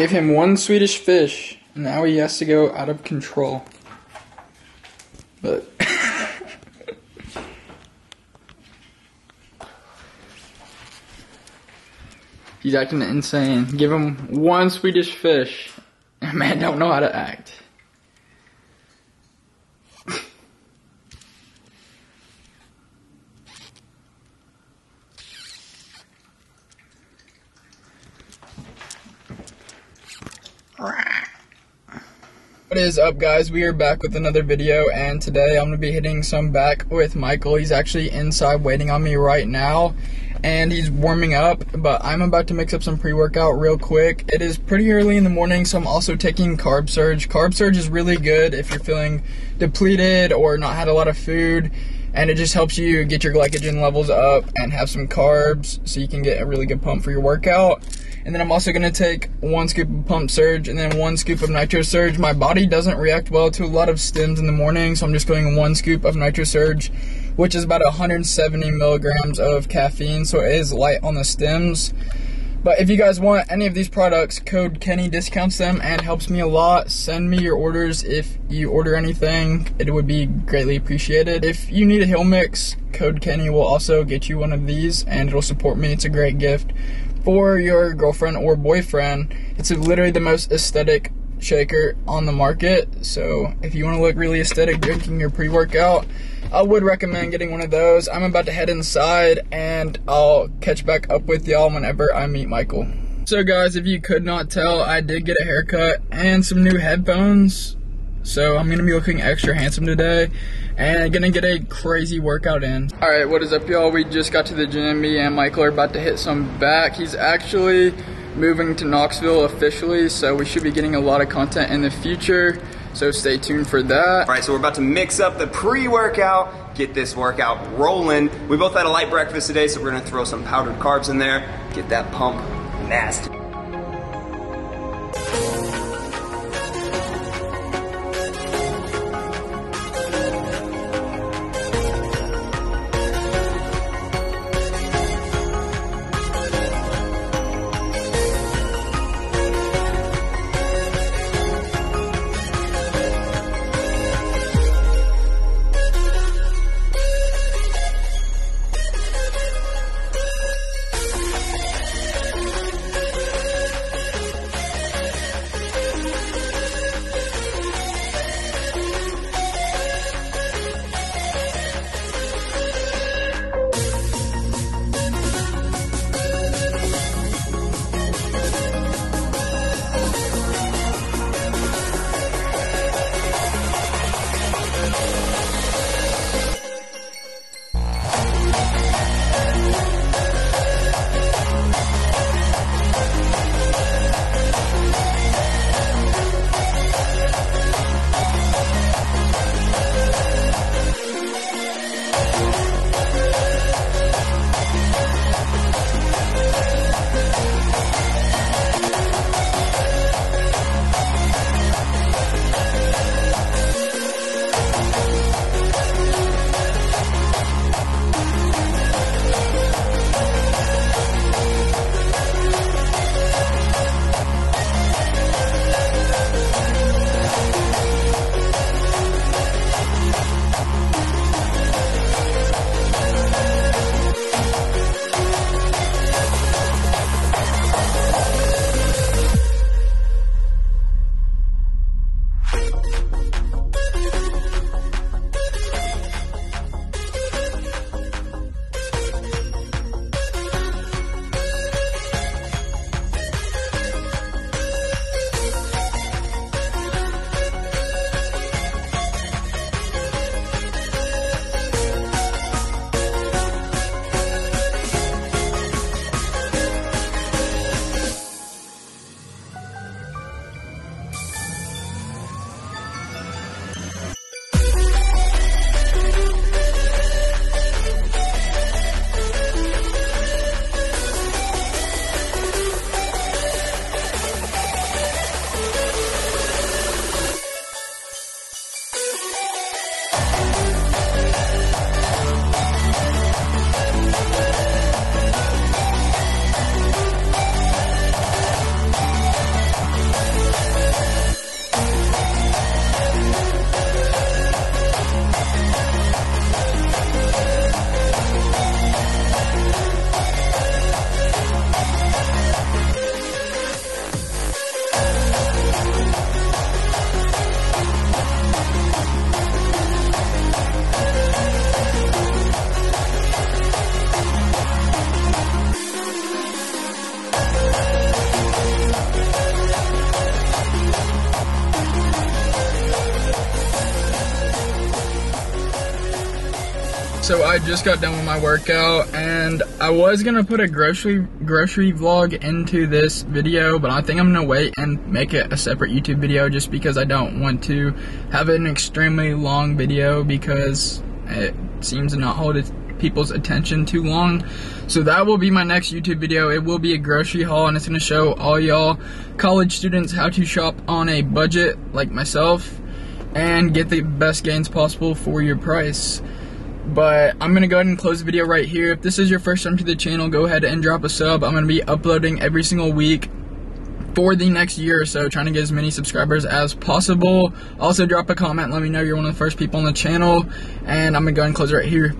Gave him one Swedish fish. And now he has to go out of control. But. He's acting insane. Give him one Swedish fish. Man don't know how to act. What is up guys? We are back with another video and today I'm going to be hitting some back with Michael. He's actually inside waiting on me right now and he's warming up, but I'm about to mix up some pre-workout real quick. It is pretty early in the morning, so I'm also taking Carb Surge. Carb Surge is really good if you're feeling depleted or not had a lot of food, and it just helps you get your glycogen levels up and have some carbs so you can get a really good pump for your workout. And then I'm also gonna take one scoop of pump surge and then one scoop of nitro surge. My body doesn't react well to a lot of stims in the morning, so I'm just going one scoop of nitro surge which is about 170 milligrams of caffeine, so it is light on the stims. But if you guys want any of these products, code Kenny discounts them and helps me a lot. Send me your orders if you order anything. It would be greatly appreciated. If you need a Helimix, code Kenny will also get you one of these and it'll support me. It's a great gift for your girlfriend or boyfriend. It's literally the most aesthetic shaker on the market. So if you want to look really aesthetic drinking your pre-workout, I would recommend getting one of those. I'm about to head inside and I'll catch back up with y'all whenever I meet Michael. So guys, if you could not tell, I did get a haircut and some new headphones. So I'm gonna be looking extra handsome today and gonna get a crazy workout in. All right, what is up y'all? We just got to the gym. Me and Michael are about to hit some back. He's actually moving to Knoxville officially, so we should be getting a lot of content in the future. So stay tuned for that. All right, so we're about to mix up the pre-workout, get this workout rolling. We both had a light breakfast today, so we're gonna throw some powdered carbs in there, get that pump nasty. So I just got done with my workout and I was gonna put a grocery grocery vlog into this video, but I think I'm gonna wait and make it a separate YouTube video just because I don't want to have an extremely long video because it seems to not hold people's attention too long. So that will be my next YouTube video. It will be a grocery haul and it's gonna show all y'all college students how to shop on a budget like myself and get the best gains possible for your price. But I'm gonna go ahead and close the video right here. If this is your first time to the channel, go ahead and drop a sub. I'm gonna be uploading every single week for the next year or so, trying to get as many subscribers as possible. Also, drop a comment, let me know you're one of the first people on the channel, and I'm gonna go ahead and close right here.